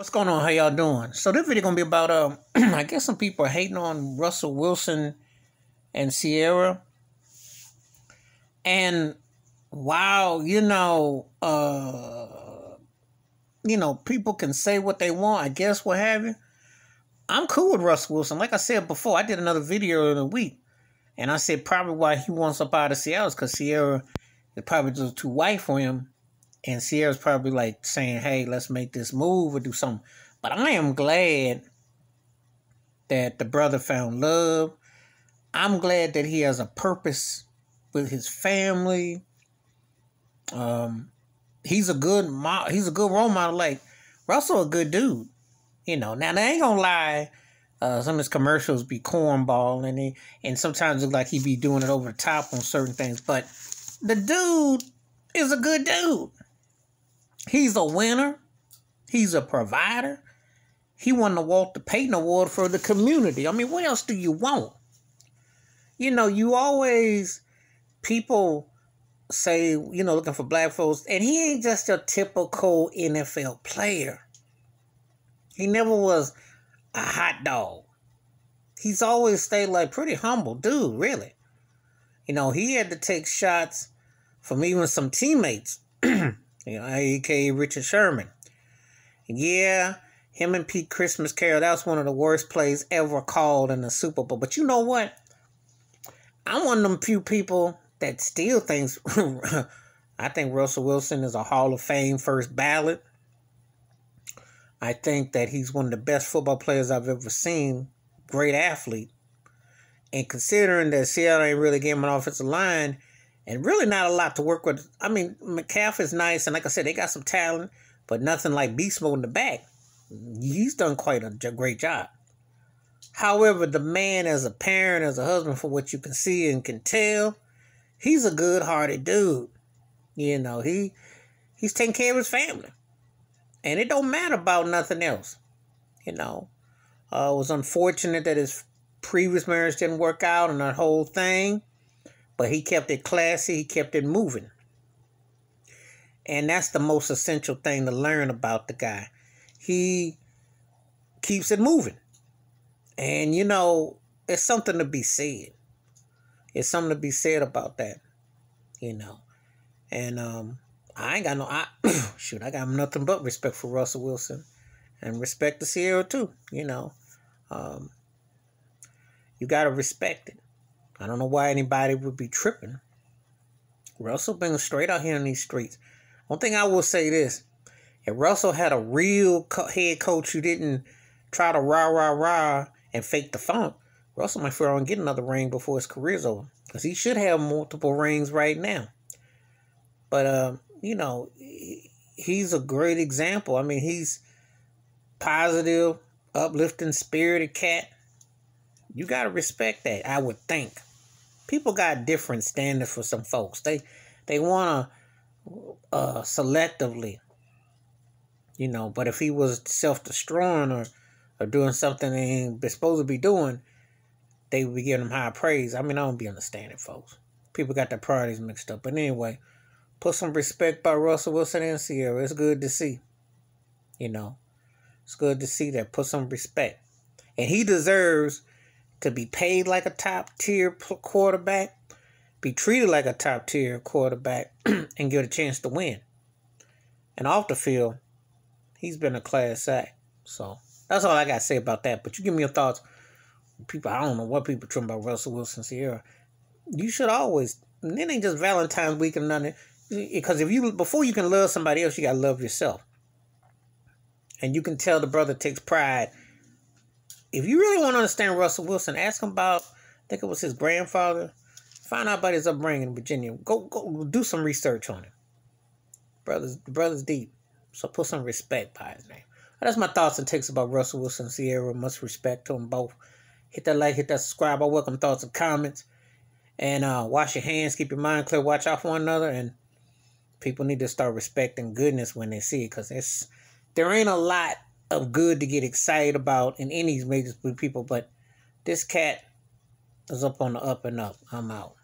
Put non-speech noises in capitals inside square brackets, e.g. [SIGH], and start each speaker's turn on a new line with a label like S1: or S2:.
S1: What's going on? How y'all doing? So this video gonna be about um [CLEARS THROAT] I guess some people are hating on Russell Wilson and Ciara. And wow, you know, uh you know, people can say what they want, I guess what have you. I'm cool with Russell Wilson. Like I said before, I did another video in a week. And I said probably why he wants up out of Seattle is because Sierra is probably just too white for him and Ciara's probably like saying, hey, let's make this move or do something. But I am glad that the brother found love. I'm glad that he has a purpose with his family. Um, he's a good mo- he's a good role model. Like Russell, a good dude. You know. Now they ain't gonna lie. Uh, some of his commercials be cornball, and he, and sometimes look like he be doing it over the top on certain things. But the dude is a good dude. He's a winner. He's a provider. He won the Walter Payton Award for the community. I mean, what else do you want? You know, you always, people say, you know, looking for black folks, and he ain't just a typical NFL player. He never was a hot dog. He's always stayed like pretty humble dude, really. You know, he had to take shots from even some teammates you know, aka Richard Sherman. Yeah, him and Pete Christmas Carol, that was one of the worst plays ever called in the Super Bowl. But you know what? I'm one of them few people that still thinks [LAUGHS] I think Russell Wilson is a Hall of Fame first ballot. I think that he's one of the best football players I've ever seen. Great athlete. And considering that Seattle ain't really getting an offensive line, and really not a lot to work with. I mean, Metcalf is nice, and like I said, they got some talent, but nothing like beast mode in the back. He's done quite a great job. However, the man, as a parent, as a husband, for what you can see and can tell, he's a good-hearted dude. You know, he he's taking care of his family, and it don't matter about nothing else. You know, uh, it was unfortunate that his previous marriage didn't work out and that whole thing but he kept it classy, he kept it moving. And that's the most essential thing to learn about the guy. He keeps it moving. And you know, it's something to be said. It's something to be said about that. You know. And um I ain't got no I [CLEARS THROAT] shoot, I got nothing but respect for Russell Wilson. And respect to Ciara too, you know. Um you gotta respect it. I don't know why anybody would be tripping. Russell been straight out here in these streets. One thing I will say this: if Russell had a real co- head coach who didn't try to rah rah rah and fake the funk, Russell might fail and get another ring before his career's over. Because he should have multiple rings right now. But uh, you know, he's a great example. I mean, he's positive, uplifting, spirited cat. You gotta respect that. I would think people got different standards for some folks. They they want to uh, selectively, you know. But if he was self destroying or or doing something they ain't supposed to be doing, they would be giving him high praise. I mean, I don't be understanding, folks. People got their priorities mixed up. But anyway, put some respect by Russell Wilson and Ciara. It's good to see. You know, it's good to see that. Put some respect. And he deserves to be paid like a top tier quarterback, be treated like a top tier quarterback, [CLEARS THROAT] and get a chance to win. And off the field, he's been a class act. So that's all I got to say about that. But you give me your thoughts. People, I don't know what people talking about Russell Wilson Ciara. You should always. And It ain't just Valentine's week and nothing. Because if you before you can love somebody else, you gotta love yourself. And you can tell the brother takes pride if you really want to understand Russell Wilson, ask him about, I think it was his grandfather. Find out about his upbringing in Virginia. Go go do some research on him. Brothers, the brother's deep. So put some respect by his name. That's my thoughts and takes about Russell Wilson Ciara. Much respect to them both. Hit that like, hit that subscribe. I welcome thoughts and comments. And uh, wash your hands, keep your mind clear, watch out for one another. And people need to start respecting goodness when they see it because it's there ain't a lot of good to get excited about in any major people, but this cat is up on the up and up. I'm out.